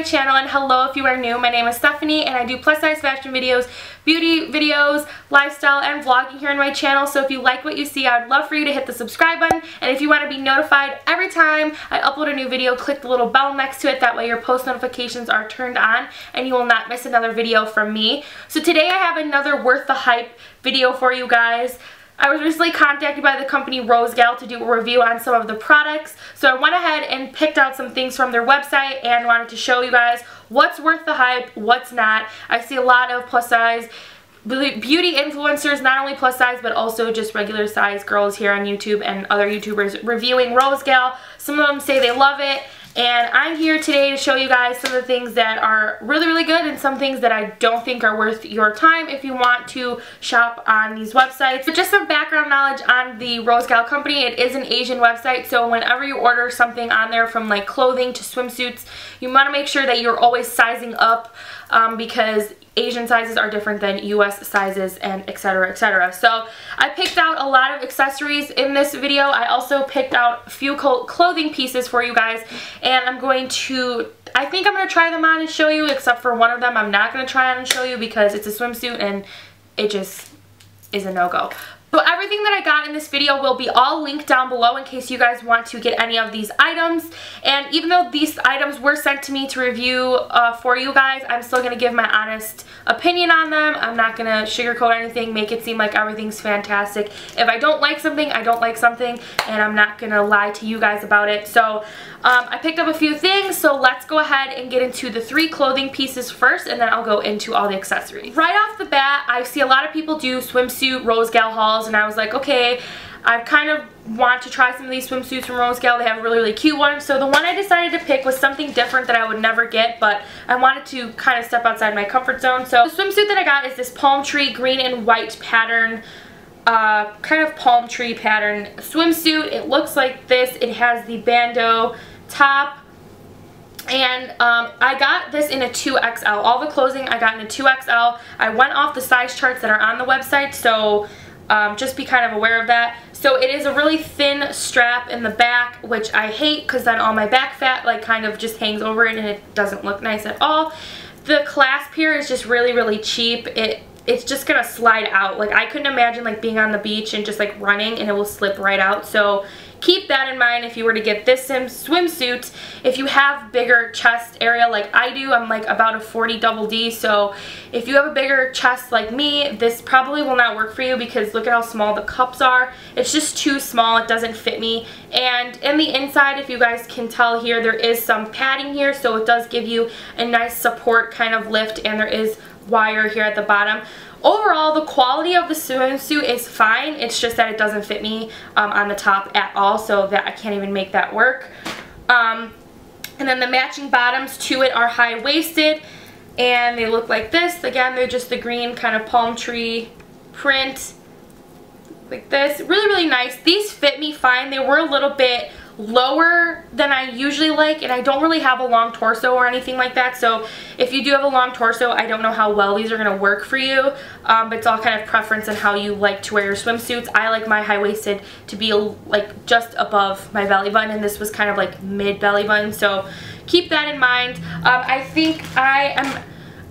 my channel and hello if you are new. My name is Stephanie and I do plus size fashion videos, beauty videos, lifestyle, and vlogging here on my channel. So if you like what you see, I would love for you to hit the subscribe button. And if you want to be notified every time I upload a new video, click the little bell next to it. That way your post notifications are turned on and you will not miss another video from me. So today I have another worth the hype video for you guys. I was recently contacted by the company Rosegal to do a review on some of the products. So I went ahead and picked out some things from their website and wanted to show you guys what's worth the hype, what's not. I see a lot of plus size beauty influencers, not only plus size, but also just regular size girls here on YouTube and other YouTubers reviewing Rosegal. Some of them say they love it. And I'm here today to show you guys some of the things that are really, really good and some things that I don't think are worth your time if you want to shop on these websites. But just some background knowledge on the Rosegal company. It is an Asian website, so whenever you order something on there from like clothing to swimsuits, you want to make sure that you're always sizing up um, because Asian sizes are different than US sizes and etc etc. So I picked out a lot of accessories in this video. I also picked out a few clothing pieces for you guys and I'm going to I think I'm going to try them on and show you except for one of them I'm not going to try on and show you because it's a swimsuit and it just is a no-go. So everything that I got in this video will be all linked down below in case you guys want to get any of these items. And even though these items were sent to me to review uh, for you guys, I'm still going to give my honest opinion on them. I'm not going to sugarcoat anything, make it seem like everything's fantastic. If I don't like something, I don't like something, and I'm not going to lie to you guys about it. So um, I picked up a few things, so let's go ahead and get into the three clothing pieces first, and then I'll go into all the accessories. Right off the bat, I see a lot of people do swimsuit Rosegal hauls, and I was like, okay, I kind of want to try some of these swimsuits from Rosegal. They have really, really cute ones. So the one I decided to pick was something different that I would never get, but I wanted to kind of step outside my comfort zone. So the swimsuit that I got is this palm tree green and white pattern uh, kind of palm tree pattern swimsuit. It looks like this. It has the bandeau top. And um, I got this in a 2XL. All the clothing I got in a 2XL. I went off the size charts that are on the website, so um, just be kind of aware of that. So it is a really thin strap in the back, which I hate because then all my back fat like kind of just hangs over it and it doesn't look nice at all. The clasp here is just really, really cheap. It it's just gonna slide out. Like I couldn't imagine like being on the beach and just like running and it will slip right out. So keep that in mind if you were to get this swimsuit. If you have bigger chest area like I do, I'm like about a 40 double D, so if you have a bigger chest like me, this probably will not work for you because look at how small the cups are. It's just too small, it doesn't fit me. And in the inside, if you guys can tell here, there is some padding here, so it does give you a nice support kind of lift, and there is wire here at the bottom. Overall, the quality of the swimsuit is fine. It's just that it doesn't fit me um, on the top at all, so that I can't even make that work. Um, and then the matching bottoms to it are high-waisted, and they look like this. Again, they're just the green kind of palm tree print, like this. Really, really nice. These fit me fine. They were a little bit lower than I usually like and I don't really have a long torso or anything like that so if you do have a long torso I don't know how well these are going to work for you um, but it's all kind of preference on how you like to wear your swimsuits. I like my high-waisted to be like just above my belly button and this was kind of like mid belly button so keep that in mind. Um, I think I am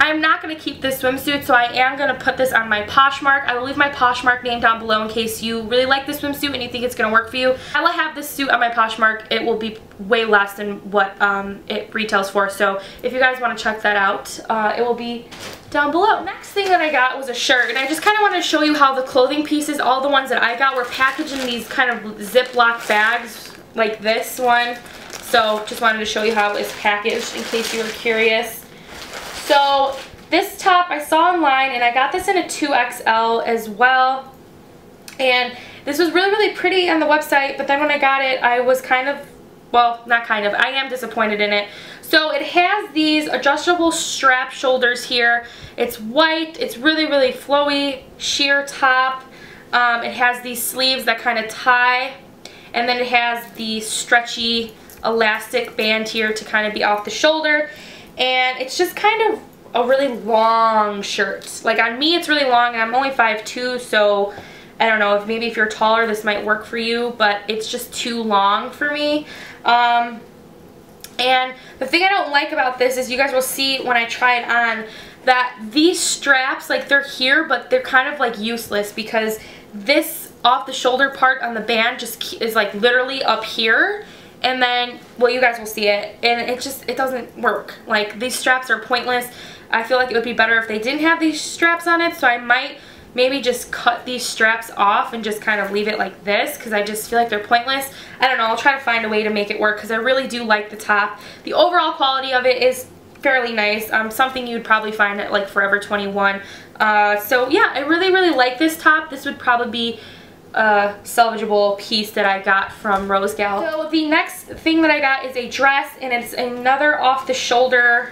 I'm not going to keep this swimsuit, so I am going to put this on my Poshmark. I will leave my Poshmark name down below in case you really like this swimsuit and you think it's going to work for you. I will have this suit on my Poshmark. It will be way less than what um, it retails for, so if you guys want to check that out, uh, it will be down below. Next thing that I got was a shirt, and I just kind of want to show you how the clothing pieces, all the ones that I got, were packaged in these kind of Ziploc bags, like this one. So just wanted to show you how it was packaged in case you were curious. So this top I saw online and I got this in a 2XL as well. And this was really, really pretty on the website, but then when I got it, I was kind of, well, not kind of, I am disappointed in it. So it has these adjustable strap shoulders here. It's white, it's really, really flowy, sheer top. Um, it has these sleeves that kind of tie, and then it has the stretchy elastic band here to kind of be off the shoulder and it's just kind of a really long shirt. Like on me it's really long and I'm only 5'2", so I don't know if maybe if you're taller this might work for you, but it's just too long for me. Um, And the thing I don't like about this is you guys will see when I try it on that these straps, like they're here, but they're kind of like useless because this off the shoulder part on the band just is like literally up here and then well you guys will see it and it just it doesn't work like these straps are pointless I feel like it would be better if they didn't have these straps on it so I might maybe just cut these straps off and just kind of leave it like this because I just feel like they're pointless. I don't know, I'll try to find a way to make it work because I really do like the top. The overall quality of it is fairly nice. Um, something you'd probably find at like Forever 21. Uh, so yeah, I really, really like this top. This would probably be a salvageable piece that I got from Rosegal. So the next thing that I got is a dress and it's another off the shoulder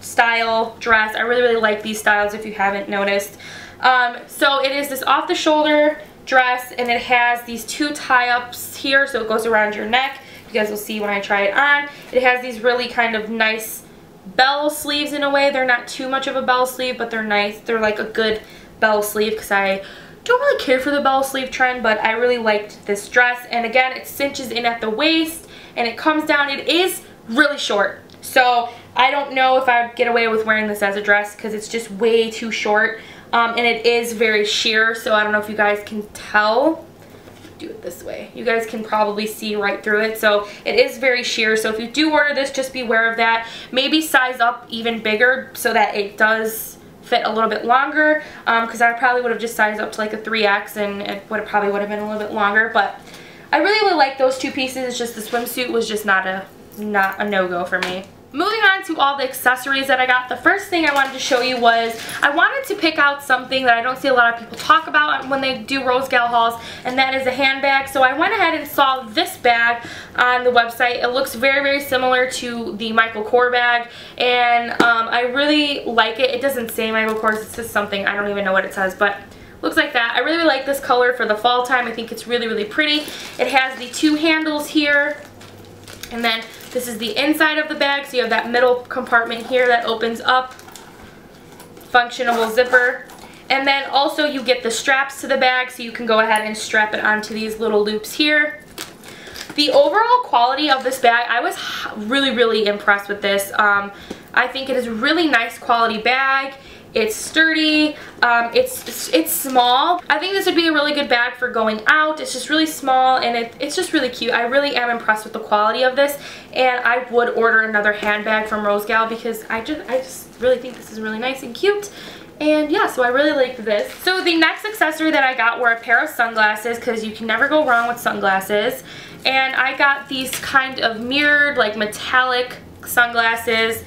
style dress. I really, really like these styles if you haven't noticed. Um, so it is this off the shoulder dress and it has these two tie-ups here so it goes around your neck. You guys will see when I try it on. It has these really kind of nice bell sleeves in a way. They're not too much of a bell sleeve but they're nice. They're like a good bell sleeve because I don't really care for the bell sleeve trend but I really liked this dress and again it cinches in at the waist and it comes down. It is really short so I don't know if I'd get away with wearing this as a dress because it's just way too short um, and it is very sheer, so I don't know if you guys can tell. Do it this way. You guys can probably see right through it. So it is very sheer. So if you do order this, just be aware of that. Maybe size up even bigger so that it does fit a little bit longer because um, I probably would have just sized up to like a 3X and it would probably would have been a little bit longer. But I really, really like those two pieces. It's just the swimsuit was just not a, not a no-go for me. Moving on to all the accessories that I got, the first thing I wanted to show you was I wanted to pick out something that I don't see a lot of people talk about when they do Rosegal hauls, and that is a handbag. So I went ahead and saw this bag on the website. It looks very, very similar to the Michael Kors bag, and um, I really like it. It doesn't say Michael Kors, it says something. I don't even know what it says, but looks like that. I really, really like this color for the fall time. I think it's really, really pretty. It has the two handles here, and then this is the inside of the bag, so you have that middle compartment here that opens up. Functionable zipper. And then also you get the straps to the bag, so you can go ahead and strap it onto these little loops here. The overall quality of this bag, I was really, really impressed with this. Um, I think it is a really nice quality bag. It's sturdy. Um, it's it's small. I think this would be a really good bag for going out. It's just really small and it, it's just really cute. I really am impressed with the quality of this and I would order another handbag from Rosegal because I just, I just really think this is really nice and cute. And yeah, so I really liked this. So the next accessory that I got were a pair of sunglasses because you can never go wrong with sunglasses. And I got these kind of mirrored, like metallic sunglasses.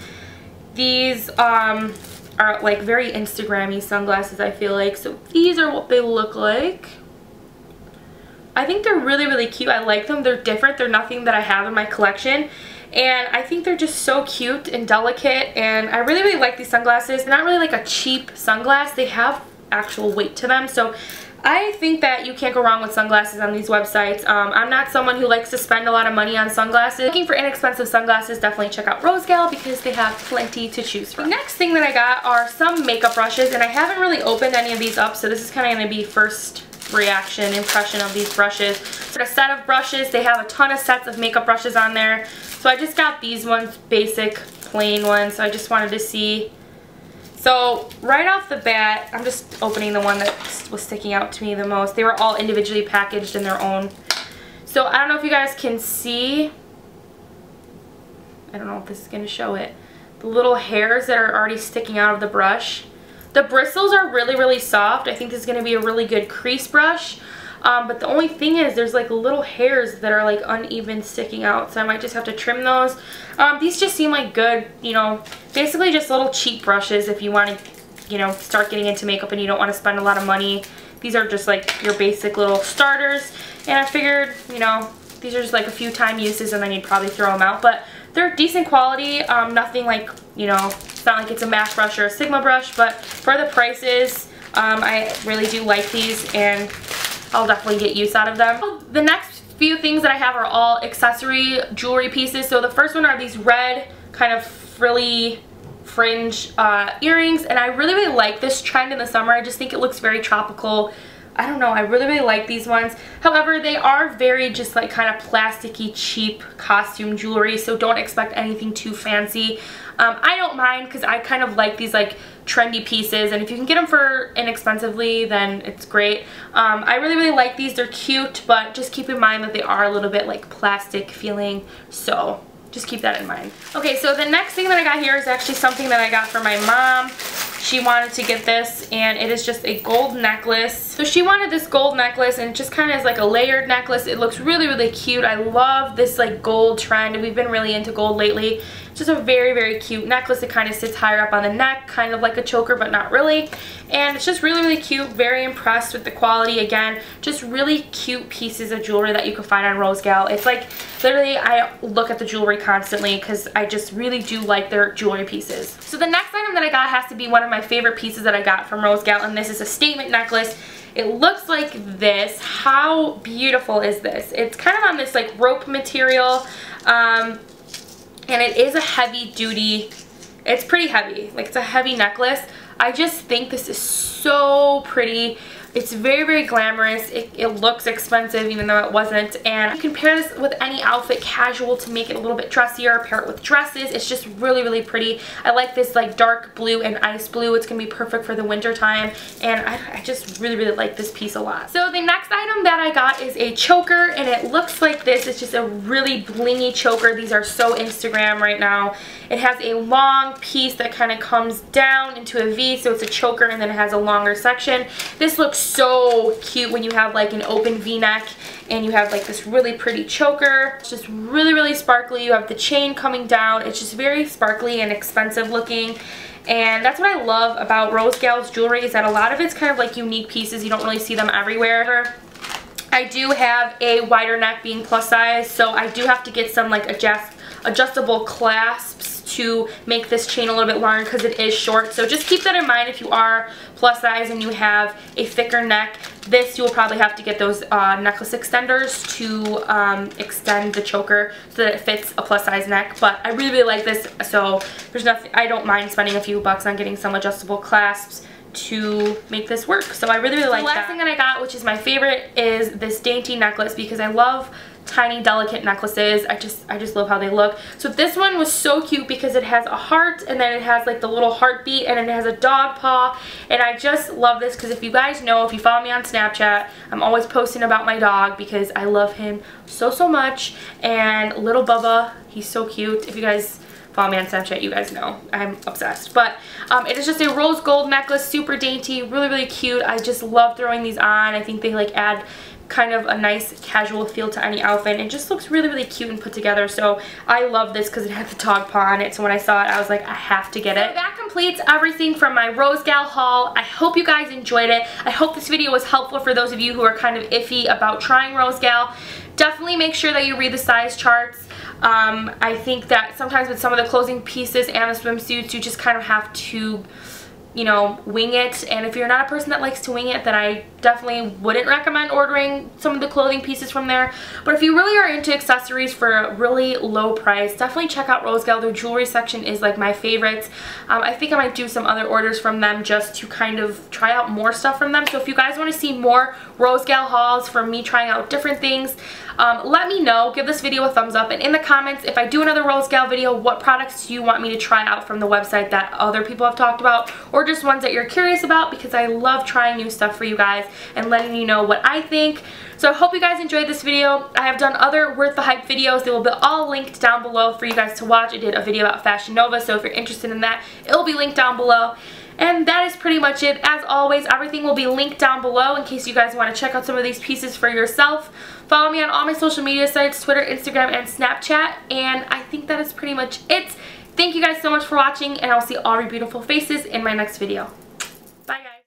These um, are like very Instagrammy sunglasses I feel like. So these are what they look like. I think they're really really cute. I like them. They're different. They're nothing that I have in my collection. And I think they're just so cute and delicate and I really really like these sunglasses. They're not really like a cheap sunglass. They have actual weight to them. So I think that you can't go wrong with sunglasses on these websites. Um, I'm not someone who likes to spend a lot of money on sunglasses. Looking for inexpensive sunglasses, definitely check out Rosegal because they have plenty to choose from. The next thing that I got are some makeup brushes and I haven't really opened any of these up so this is kind of going to be first reaction, impression of these brushes. For a set of brushes, they have a ton of sets of makeup brushes on there. So I just got these ones, basic, plain ones. So I just wanted to see so right off the bat, I'm just opening the one that was sticking out to me the most. They were all individually packaged in their own. So I don't know if you guys can see. I don't know if this is going to show it. The little hairs that are already sticking out of the brush. The bristles are really, really soft. I think this is going to be a really good crease brush. Um, but the only thing is there's like little hairs that are like uneven sticking out. So I might just have to trim those. Um, these just seem like good, you know, basically just little cheap brushes if you want to, you know, start getting into makeup and you don't want to spend a lot of money. These are just like your basic little starters. And I figured, you know, these are just like a few time uses and then you'd probably throw them out. But they're decent quality. Um, nothing like, you know, it's not like it's a MAC brush or a Sigma brush. But for the prices, um, I really do like these. And I'll definitely get use out of them. The next few things that I have are all accessory jewelry pieces. So the first one are these red kind of frilly fringe uh, earrings and I really really like this trend in the summer. I just think it looks very tropical I don't know, I really, really like these ones. However, they are very just like kind of plasticky, cheap costume jewelry, so don't expect anything too fancy. Um, I don't mind because I kind of like these like trendy pieces and if you can get them for inexpensively then it's great. Um, I really really like these. They're cute but just keep in mind that they are a little bit like plastic feeling so just keep that in mind. Okay so the next thing that I got here is actually something that I got for my mom. She wanted to get this and it is just a gold necklace. So she wanted this gold necklace and just kind of is like a layered necklace. It looks really, really cute. I love this like gold trend. We've been really into gold lately. Just a very, very cute necklace. It kind of sits higher up on the neck, kind of like a choker, but not really. And it's just really, really cute. Very impressed with the quality. Again, just really cute pieces of jewelry that you can find on Rosegal. It's like, literally, I look at the jewelry constantly because I just really do like their jewelry pieces. So the next item that I got has to be one of my favorite pieces that I got from Rosegal, and this is a statement necklace. It looks like this. How beautiful is this? It's kind of on this like rope material. Um, and it is a heavy duty it's pretty heavy like it's a heavy necklace. I just think this is so pretty it's very, very glamorous. It, it, looks expensive even though it wasn't. And you can pair this with any outfit casual to make it a little bit dressier. Pair it with dresses. It's just really, really pretty. I like this like dark blue and ice blue. It's going to be perfect for the winter time. And I, I just really, really like this piece a lot. So the next item that I got is a choker and it looks like this. It's just a really blingy choker. These are so Instagram right now. It has a long piece that kind of comes down into a V. So it's a choker and then it has a longer section. This looks so cute when you have like an open v-neck and you have like this really pretty choker. It's just really, really sparkly. You have the chain coming down. It's just very sparkly and expensive looking. And that's what I love about Rosegal's jewelry is that a lot of it's kind of like unique pieces. You don't really see them everywhere. I do have a wider neck being plus size, so I do have to get some like adjust adjustable clasps to make this chain a little bit longer because it is short. So just keep that in mind if you are plus size and you have a thicker neck. This you will probably have to get those uh, necklace extenders to um, extend the choker so that it fits a plus size neck. But I really, really like this. So there's nothing, I don't mind spending a few bucks on getting some adjustable clasps to make this work. So I really, really like that. The last thing that I got, which is my favorite, is this dainty necklace because I love tiny delicate necklaces. I just I just love how they look. So this one was so cute because it has a heart and then it has like the little heartbeat and it has a dog paw and I just love this because if you guys know, if you follow me on Snapchat, I'm always posting about my dog because I love him so so much and little Bubba, he's so cute. If you guys follow me on Snapchat, you guys know I'm obsessed. But um, it is just a rose gold necklace, super dainty, really, really cute. I just love throwing these on. I think they like add kind of a nice casual feel to any outfit. It just looks really, really cute and put together. So I love this because it had the dog paw on it. So when I saw it, I was like, I have to get it. So that completes everything from my Rosegal haul. I hope you guys enjoyed it. I hope this video was helpful for those of you who are kind of iffy about trying Rosegal. Definitely make sure that you read the size charts. Um, I think that sometimes with some of the clothing pieces and the swimsuits, you just kind of have to you know, wing it. And if you're not a person that likes to wing it, then I definitely wouldn't recommend ordering some of the clothing pieces from there. But if you really are into accessories for a really low price, definitely check out Rosegal. Their jewelry section is like my favorites. Um, I think I might do some other orders from them just to kind of try out more stuff from them. So if you guys want to see more Rosegal hauls from me trying out different things, um, let me know. Give this video a thumbs up. And in the comments, if I do another Rosegal video, what products do you want me to try out from the website that other people have talked about or just ones that you're curious about because I love trying new stuff for you guys and letting you know what I think. So I hope you guys enjoyed this video. I have done other Worth the Hype videos. They will be all linked down below for you guys to watch. I did a video about Fashion Nova, so if you're interested in that, it will be linked down below. And that is pretty much it. As always, everything will be linked down below in case you guys want to check out some of these pieces for yourself. Follow me on all my social media sites, Twitter, Instagram, and Snapchat. And I think that is pretty much it. Thank you guys so much for watching, and I'll see all your beautiful faces in my next video.